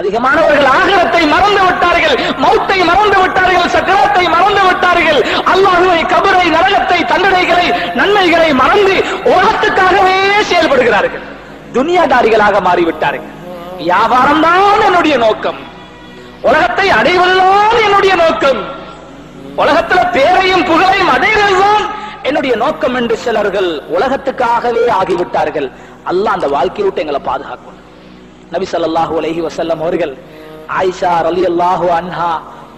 அதிகமானவர்கள் ஆகரத்தை மறந்து விட்டார்கள் மௌத்தை மறந்து விட்டார்கள் சக்கரத்தை மறந்து விட்டார்கள். அல்லாஹுவை கபரை நரகத்தை தண்டனைகளை நன்மைகளை மறந்து உலகத்துக்காகவே செயல்படுகிறார்கள். துனியாதாரிகளாக மாறிவிட்டார்கள். வியாபாரம் தான் என்னுடைய நோக்கம். உலகத்தை அடைவதுதான் என்னுடைய நோக்கம். உலகத்துல பேரையும் புகழையும் அடைவதுதான் என்னுடைய நோக்கம் என்று சிலர்கள் உலகத்துக்காகவே ஆகிவிட்டார்கள். அல்லாஹ் அந்த வாழ்க்கையை விட்டு எங்களை பாதுகாக்கணும். நபி ஸல்லல்லாஹு அலைஹி அவர்கள் ஆயிஷா அலி அல்லாஹு அன்ஹா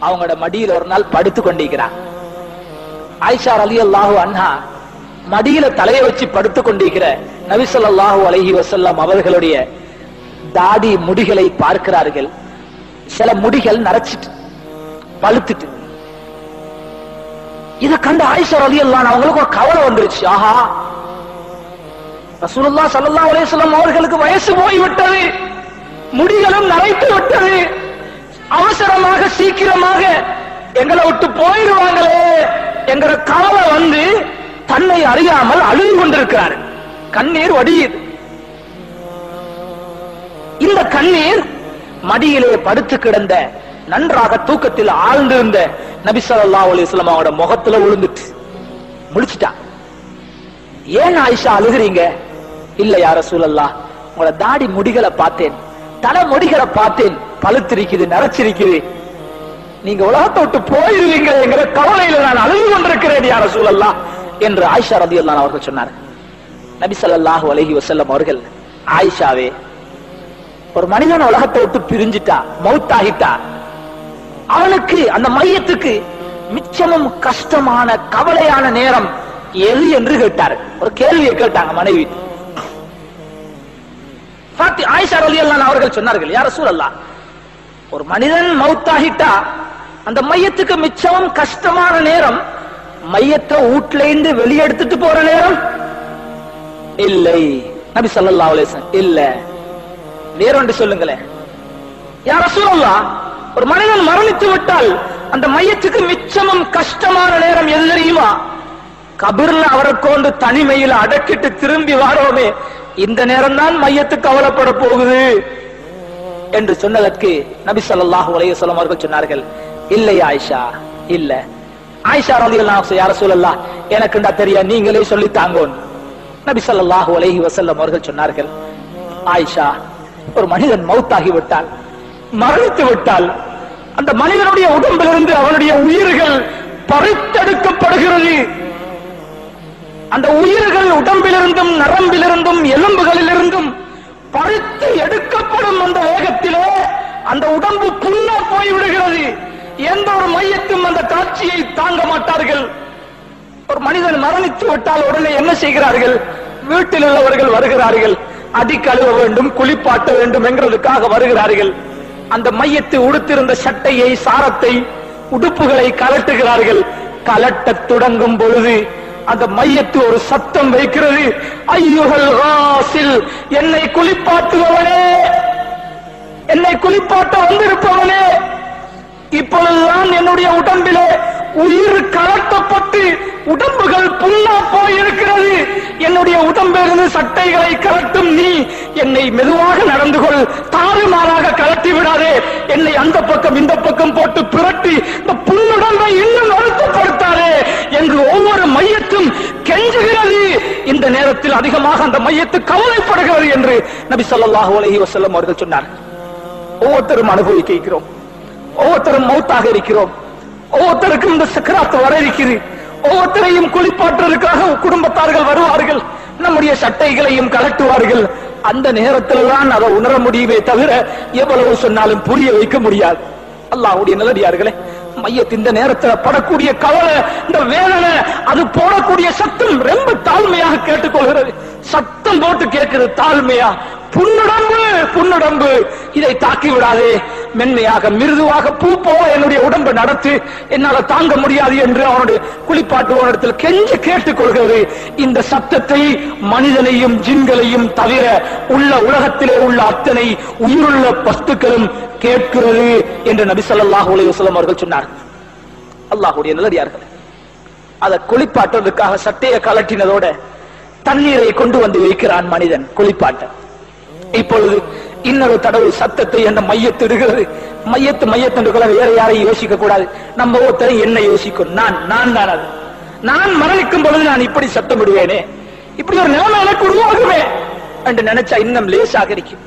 அவங்களோட மடியில ஒரு நாள் படுத்து கொண்டிருக்கிறாங்க. ஆயிஷா அலி அல்லாஹு அன்ஹா மடியில தலையை வச்சு படுத்து கொண்டிருக்கிற நபிசல்லாஹு அலஹி வசல்லம் அவர்களுடைய தாடி முடிகளை பார்க்கிறார்கள். சில முடிகள் நரைச்சிட்டு பழுத்துட்டு. இதை கண்ட ஆயிஷா அல்லான் அவங்களுக்கு ஒரு கவலை வந்துருச்சு. ஆஹா ரசூலுல்லா சல்லா அலைஹி அவர்களுக்கு வயசு போய்விட்டது. முடிகளும் விட்டது. அவசரமாக சீக்கிரமாக எங்களை விட்டு போயிடுவாங்களே என்கிற கவலை வந்து தன்னை அறியாமல் அழுது கொண்டிருக்கிறார். கண்ணீர் வடியுது. இந்த கண்ணீர் மடியிலே படுத்து கிடந்த நன்றாக தூக்கத்தில் ஆழ்ந்திருந்த நபி ஸல்லல்லாஹு அலைஹி அவரோட முகத்துல விழுந்துட்டு முடிச்சுட்டா ஏன் ஆயிஷா அழுகிறீங்க? இல்ல யார சூழல்லா உங்களோட தாடி முடிகளை பார்த்தேன். தலை முடிகளை பார்த்தேன். பழுத்திருக்குது நரைச்சிருக்குது. நீங்க உலகத்தை விட்டு போயிருவீங்கிற கவலையில நான் அழுது கொண்டிருக்கிறேன் யார சூழல்லா என்று ஆயிஷா ரதி அல்லான் அவர்கள் சொன்னார் நபி ஸல்லல்லாஹு அலஹி வசல்லம் அவர்கள் ஆயிஷாவே ஒரு மனிதன் உலகத்தை விட்டு பிரிஞ்சிட்டா மௌத்தாகிட்டா அவனுக்கு அந்த மையத்துக்கு மிச்சமும் கஷ்டமான கவலையான நேரம் எது என்று கேட்டார் ஒரு கேள்வியை கேட்டாங்க மனைவி. பாத்தி ஆயிஷா ரலியல்லாஹு அவர்கள் சொன்னார்கள் யார சூழல்லா ஒரு மனிதன் மவுத்தாகிட்டா அந்த மையத்துக்கு மிச்சமும் கஷ்டமான நேரம் மையத்தை வீட்டுல இருந்து வெளியெடுத்துட்டு போற நேரம்? இல்லை நபி ஸல்லல்லாஹு அலேசன் வஸல்லம் இல்ல. வேறொன்று சொல்லுங்களேன். யார சூழல்லா ஒரு மனிதன் மரணித்து விட்டால் அந்த மையத்துக்கு மிச்சமும் கஷ்டமான நேரம் எது தெரியுமா? கபிர்ல அவரை கொண்டு தனிமையில அடக்கிட்டு திரும்பி வாரோமே இந்த நேரம் தான் மையத்துக்கு கவலைப்பட போகுது என்று சொன்னதற்கு நபி சொல்லாஹு அலைஹி வஸல்லம் அவர்கள் சொன்னார்கள். இல்லை ஆயிஷா இல்ல. ஆயிஷா ரலியல்லாஹு யார சொல்லலாம் எனக்குண்டா தெரியா நீங்களே சொல்லி தாங்கோன். நபி சொல்லாஹு அலைஹி வசல்லம் அவர்கள் சொன்னார்கள் ஆயிஷா ஒரு மனிதன் மௌத்தாகி விட்டால் மரணித்து விட்டால் அந்த மனிதனுடைய உடம்பிலிருந்து அவனுடைய உயிர்கள் பறித்தெடுக்கப்படுகிறது. அந்த உயிர்கள் உடம்பிலிருந்தும் நரம்பிலிருந்தும் எலும்புகளிலிருந்தும் பறித்து எடுக்கப்படும் அந்த வேகத்திலே அந்த உடம்பு புண்ணா போய் விடுகிறது எந்த ஒரு மையத்தும் அந்த காட்சியை தாங்க மாட்டார்கள். ஒரு மனிதன் மரணித்து விட்டால் உடனே என்ன செய்கிறார்கள்? வீட்டில் உள்ளவர்கள் வருகிறார்கள். அடி கழுவ வேண்டும் குளிப்பாட்ட வேண்டும் என்கிறதுக்காக வருகிறார்கள். அந்த மையத்தை உடுத்திருந்த சட்டையை சாரத்தை உடுப்புகளை கலட்டுகிறார்கள். கலட்டத் தொடங்கும் பொழுது அந்த மையத்து ஒரு சத்தம் வைக்கிறது. ஐயுகள் ராசில் என்னை குளிப்பாட்டுபவனே என்னை குளிப்பாட்ட வந்திருப்பவனே இப்பொழுதுதான் என்னுடைய உடம்பிலே உயிர் கலட்டப்பட்டு உடம்புகள் புண்ணா போயிருக்கிறது. என்னுடைய உடம்பிலிருந்து சட்டைகளை கலட்டும் நீ என்னை மெதுவாக நடந்து கொள். தாறுமாற தட்டி விடாதே. என்னை அந்த பக்கம் இந்த பக்கம் போட்டு புரட்டி இந்த புண்ணுடம்பை இன்னும் அழுத்தப்படுத்தாரே என்று ஒவ்வொரு மையத்தும் கெஞ்சுகிறது. இந்த நேரத்தில் அதிகமாக அந்த மையத்து கவலைப்படுகிறது என்று நபி சொல்லாஹு அலஹி வசல்லம் அவர்கள் சொன்னார் ஒவ்வொருத்தரும் அனுபவிக்க இருக்கிறோம் ஒவ்வொருத்தரும் மௌத்தாக இருக்கிறோம். ஒவ்வொருத்தருக்கும் இந்த சக்கராத்து வர இருக்கிறது. ஒவ்வொருத்தரையும் குளிப்பாற்றுவதற்காக குடும்பத்தார்கள் வருவார்கள். நம்முடைய சட்டைகளையும் கலட்டுவார்கள் அந்த நேரத்தில் தான் அதை உணர முடியுமே தவிர எவ்வளவு சொன்னாலும் புரிய வைக்க முடியாது. அல்லாஹ்வுடைய நல்லடியார்களே மையத்து இந்த நேரத்தில் படக்கூடிய கவலை இந்த வேதனை அது போடக்கூடிய சத்தம் ரொம்ப தாழ்மையாக கேட்டுக்கொள்கிறது. சத்தம் போட்டு கேட்கிறது தாழ்மையா? புன்னுடம்பு புன்னுடம்பு. இதை தாக்கி விடாதே மென்மையாக மிருதுவாக பூ போல என்னுடைய உடம்பை நடத்து என்னால தாங்க முடியாது என்று அவனுடைய குளிப்பாட்டுவனிடத்தில் கேட்டுக் கொள்கிறது. இந்த சத்தத்தை மனிதனையும் ஜின்களையும் தவிர உள்ள உலகத்திலே உள்ள அத்தனை உயிருள்ள பஸ்துக்களும் கேட்கிறது என்று நபி சொல்லாஹ் அலைஹி வஸல்லம் அவர்கள் சொன்னார் அல்லாஹுடைய நல்லடியார்கள் அதை குளிப்பாட்டுவதற்காக சட்டையை கலட்டினதோட தண்ணீரை கொண்டு வந்து வைக்கிறான் மனிதன் குளிப்பாட்ட. இப்பொழுது இன்னொரு தடவை சத்தத்தை அந்த மையத்திடுகிறது மையத்து மையத்தென்றுக்குள்ள வேற யாரையும் யோசிக்க கூடாது. நம்ம ஒருத்தரை என்ன யோசிக்கும்? நான் நான் தான் அது. நான் மரணிக்கும் பொழுது நான் இப்படி சத்தம் விடுவேனே இப்படி ஒரு நிலைமை எனக்கு உருவாகுமே என்று நினைச்சா இன்னும் லேசாக இருக்கும்.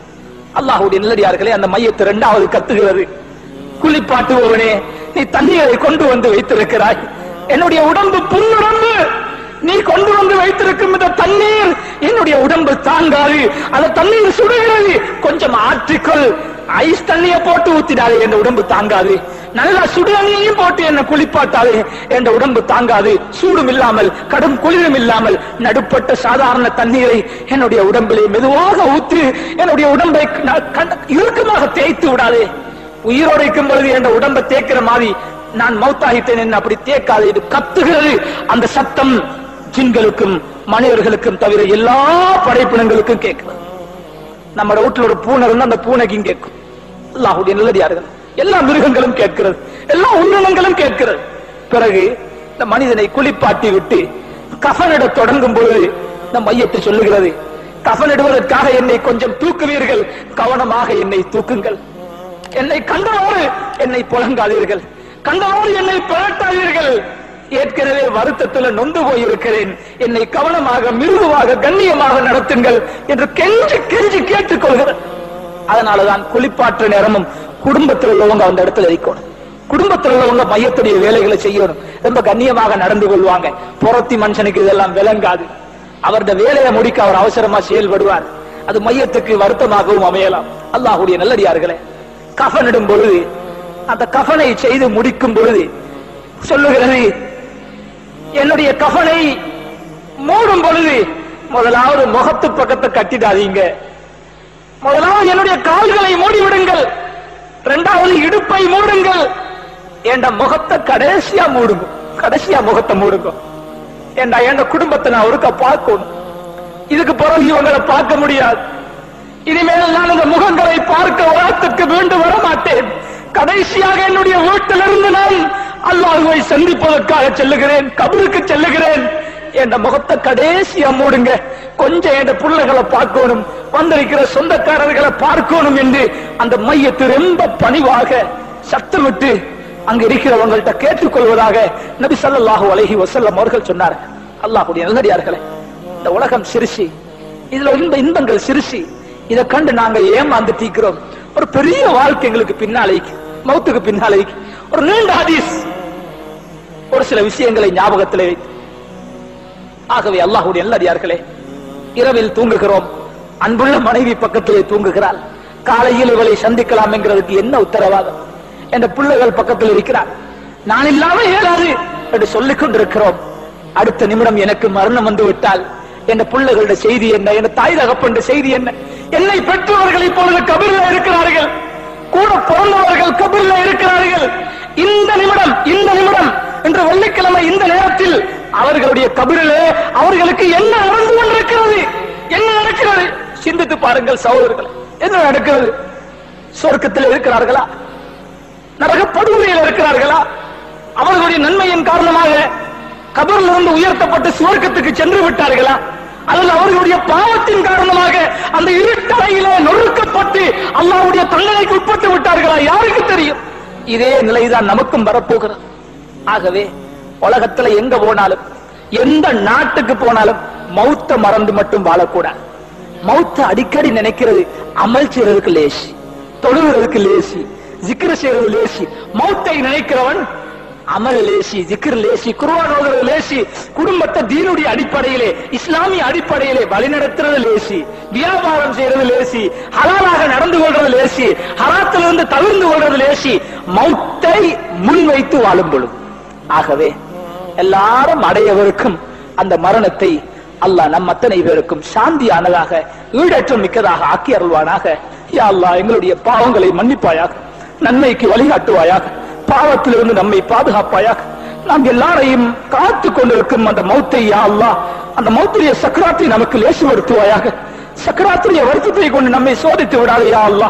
அல்லாஹுடைய நிலடியார்களே அந்த மையத்தை இரண்டாவது கத்துகிறது. குளிப்பாட்டுபவனே நீ தண்ணீரை கொண்டு வந்து வைத்திருக்கிறாய். என்னுடைய உடம்பு புல்லுடம்பு நீ கொண்டு வந்து வைத்திருக்கும் இந்த தண்ணீர் என்னுடைய உடம்பு தாங்காது. அந்த தண்ணீர் சுடுகிறது. கொஞ்சம் ஆற்றிக்கொள். ஐஸ் தண்ணிய போட்டு ஊத்திடாது. என் உடம்பு தாங்காது. நல்லா சுடு தண்ணியையும் போட்டு என்ன குளிப்பாட்டாது. என் உடம்பு தாங்காது. சூடும் இல்லாமல் கடும் குளிரும் இல்லாமல் நடுப்பட்ட சாதாரண தண்ணீரை என்னுடைய உடம்பிலே மெதுவாக ஊற்றி என்னுடைய உடம்பை இறுக்கமாக தேய்த்து விடாதே. உயிரோடு இருக்கும் பொழுது என் உடம்பை தேய்க்கிற மாதிரி நான் மௌத்தாகிட்டேன். என்று அப்படி தேக்காது இது கத்துகிறது. அந்த சத்தம் ஜின்களுக்கும் மனிதர்களுக்கும் தவிர எல்லா படைப்பினங்களுக்கும் கேட்கிறது நம்ம வீட்டுல ஒரு பூனை இருந்தா அந்த பூனைக்கும் கேட்கும். அல்லாஹுடைய நல்லடியார்கள் எல்லா மிருகங்களும் கேட்கிறது. எல்லா உயிரினங்களும் கேட்கிறது. பிறகு இந்த மனிதனை குளிப்பாட்டி விட்டு கஃனிட தொடங்கும் பொழுது இந்த மையத்தை சொல்லுகிறது கஃனிடுவதற்காக என்னை கொஞ்சம் தூக்குவீர்கள். கவனமாக என்னை தூக்குங்கள். என்னை கண்டனோடு என்னை புலங்காதீர்கள். கண்டனோடு என்னை புரட்டாதீர்கள். ஏற்கனவே வருத்தத்துல நொந்து போயிருக்கிறேன். என்னை கவனமாக மிருதுவாக கண்ணியமாக நடத்துங்கள் என்று கெஞ்சி கெஞ்சி கேட்டுக்கொள்கிறேன் அதனாலதான் குளிப்பாற்ற நேரமும் குடும்பத்தில் உள்ளவங்க அந்த இடத்துல இருக்கணும். குடும்பத்தில் உள்ளவங்க மையத்துடைய வேலைகளை செய்யணும். ரொம்ப கண்ணியமாக நடந்து கொள்வாங்க. புறத்தி மனுஷனுக்கு இதெல்லாம் விளங்காது. அவருடைய வேலையை முடிக்க அவர் அவசரமா செயல்படுவார். அது மையத்துக்கு வருத்தமாகவும் அமையலாம். அல்லாஹுடைய நல்லடியார்களே கஃனிடும் பொழுது அந்த கஃனை செய்து முடிக்கும் பொழுது சொல்லுகிறது என்னுடைய கஃனை மூடும் பொழுது முதலாவது முகத்து பக்கத்தை கட்டிடாதீங்க. முதலாவது என்னுடைய கால்களை மூடி விடுங்கள் இரண்டாவது இடுப்பை மூடுங்கள். என்ற முகத்தை கடைசியா மூடுங்க. கடைசியா முகத்தை மூடுங்க. ஏண்டா என் குடும்பத்தை நான் ஒருக்க பார்க்கணும். இதுக்கு பிறகு இவங்களை பார்க்க முடியாது. இனிமேல் நான் இந்த முகங்களை பார்க்க உலகத்துக்கு மீண்டும் வர மாட்டேன் கடைசியாக என்னுடைய வீட்டிலிருந்து நான் அல்லாஹுவை சந்திப்பதற்காக செல்லுகிறேன் கபருக்கு செல்லுகிறேன். என்ற முகத்தை கடைசியா மூடுங்க. கொஞ்சம் என் பிள்ளைகளை பார்க்கணும் வந்திருக்கிற சொந்தக்காரர்களை பார்க்கணும் என்று அந்த மையத்தை ரொம்ப பணிவாக சத்தமிட்டு அங்க இருக்கிறவங்கள்ட்ட கேட்டுக்கொள்வதாக நபி ஸல்லல்லாஹு அலஹி வசல்லம் அவர்கள் சொன்னார். அல்லாஹுடைய நல்லடியார்களே இந்த உலகம் சிறுசி. இதுல இன்ப இன்பங்கள் சிறுசி. இதை கண்டு நாங்க ஏமாந்து தீக்கிறோம். ஒரு பெரிய வாழ்க்கை எங்களுக்கு பின்னாலைக்கு மௌத்துக்கு பின்னாலே ஒரு நீண்ட ஹதீஸ். ஒரு சில விஷயங்களை ஞாபகத்தில் வைத்து. ஆகவே அல்லாஹுடைய நல்லடியார்களே இரவில் தூங்குகிறோம். அன்புள்ள மனைவி பக்கத்திலே தூங்குகிறாள். காலையில் இவளை சந்திக்கலாம் என்கிறதுக்கு என்ன உத்தரவாதம்? என்ற பிள்ளைகள் பக்கத்தில் இருக்கிறார். நான் இல்லாம இயலாது என்று சொல்லிக் கொண்டிருக்கிறோம். அடுத்த நிமிடம் எனக்கு மரணம் வந்து விட்டால் என் பிள்ளைகளுடைய செய்தி என்ன? என் தாய் தகப்பன் செய்தி என்ன? என்னை பெற்றவர்கள் இப்பொழுது கபிரில் இருக்கிறார்கள். கூட பிறந்தவர்கள் கபிரில் இருக்கிறார்கள். இந்த நிமிடம் இந்த நிமிடம் இன்று வெள்ளிக்கிழமை இந்த நேரத்தில் அவர்களுடைய கபிரிலே அவர்களுக்கு என்ன நடந்து கொண்டிருக்கிறது? என்ன நடக்கிறது? சிந்தித்து பாருங்கள் சகோதரர்கள். என்ன நடக்கிறது? சொர்க்கத்தில் இருக்கிறார்களா? நரக படுகொலையில் இருக்கிறார்களா? அவர்களுடைய நன்மையின் காரணமாக கபரில் இருந்து உயர்த்தப்பட்டு சுவர்க்கத்துக்கு சென்று விட்டார்களா? அல்லது அவர்களுடைய பாவத்தின் காரணமாக அந்த இருட்டறையிலே நொறுக்கப்பட்டு அல்லாவுடைய தண்டனைக்கு உட்பட்டு விட்டார்களா? யாருக்கு தெரியும்? இதே நிலைதான் நமக்கும் வரப்போகிறது. ஆகவே உலகத்துல எங்க போனாலும் எந்த நாட்டுக்கு போனாலும் மௌத்த மறந்து மட்டும் வாழக்கூடாது. மௌத்த அடிக்கடி நினைக்கிறது அமல் செய்யறதுக்கு லேசி தொழுகிறதுக்கு லேசி ஜிக்ர செய்யறது லேசி மௌத்தை நினைக்கிறவன் அமல் லேசி ஜிக்ர் லேசி குர்ஆன் ஓதுறது லேசி குடும்பத்தை தீனுடைய அடிப்படையிலே இஸ்லாமிய அடிப்படையிலே வழிநடத்துறது லேசி வியாபாரம் செய்யறது லேசி ஹலாலாக நடந்து கொள்றது லேசி ஹராத்திலிருந்து தவிர்ந்து கொள்றது லேசி மௌத்தை முன்வைத்து வாழும் பொழுது. ஆகவே எல்லாரும் அடையவிருக்கும் அந்த மரணத்தை அல்லாஹ் நம் அத்தனை பேருக்கும் சாந்தியானதாக ஈடற்றம் மிக்கதாக ஆக்கி அருள்வானாக. யா அல்லாஹ் எங்களுடைய பாவங்களை மன்னிப்பாயாக நன்மைக்கு வழிகாட்டுவாயாக பாவத்திலிருந்து நம்மை பாதுகாப்பாயாக நாம் எல்லாரையும் காத்து கொண்டிருக்கும் அந்த மௌத்தை யா அல்லா அந்த மௌத்துடைய சக்கராத்தை நமக்கு லேசுபடுத்துவாயாக. சக்கராத்துடைய வருத்தத்தை கொண்டு நம்மை சோதித்து விடாது யா அல்லா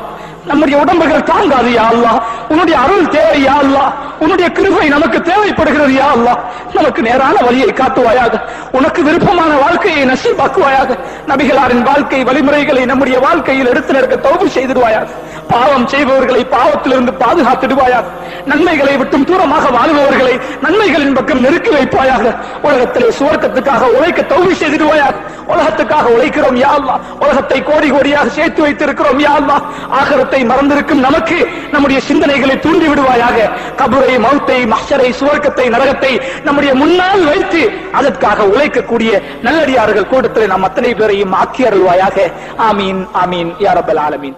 நம்முடைய உடம்புகள் தாங்காது யா அல்லா உன்னுடைய அருள் தேவை யா அல்லா உன்னுடைய கிருபை நமக்கு தேவைப்படுகிறது யா அல்லா நமக்கு நேரான வழியை காட்டுவாயாக. உனக்கு விருப்பமான வாழ்க்கையை நசீபாக்குவாயாக. நபிகளாரின் வாழ்க்கை வழிமுறைகளை நம்முடைய வாழ்க்கையில் எடுத்து நடக்க தௌபு செய்திடுவாயாக. பாவம் செய்பவர்களை பாவத்திலிருந்து பாதுகாத்திடுவாயாக. நன்மைகளை விட்டும் தூரமாக வாழ்பவர்களை நன்மைகளின் பக்கம் நெருக்கி வைப்பாயாக. உலகத்திலே சுவர்க்கத்துக்காக உழைக்க தௌபு செய்திடுவாயாக. உலகத்துக்காக உழைக்கிறோம் யாழ்வா உலகத்தை கோடி கோடியாக சேர்த்து வைத்திருக்கிறோம் யாழ்வா ஆகரத்தை மறந்திருக்கும் நமக்கு நம்முடைய சிந்தனைகளை தூண்டி விடுவாயாக. கபுரை மௌத்தை மஷரை சுவர்க்கத்தை நரகத்தை நம்முடைய முன்னால் வைத்து அதற்காக உழைக்கக்கூடிய நல்லடியார்கள் கூட்டத்தில் நாம் அத்தனை பேரையும் ஆக்கி அருள்வாயாக. ஆமீன் ஆமீன் யாரபல் ஆலமீன்.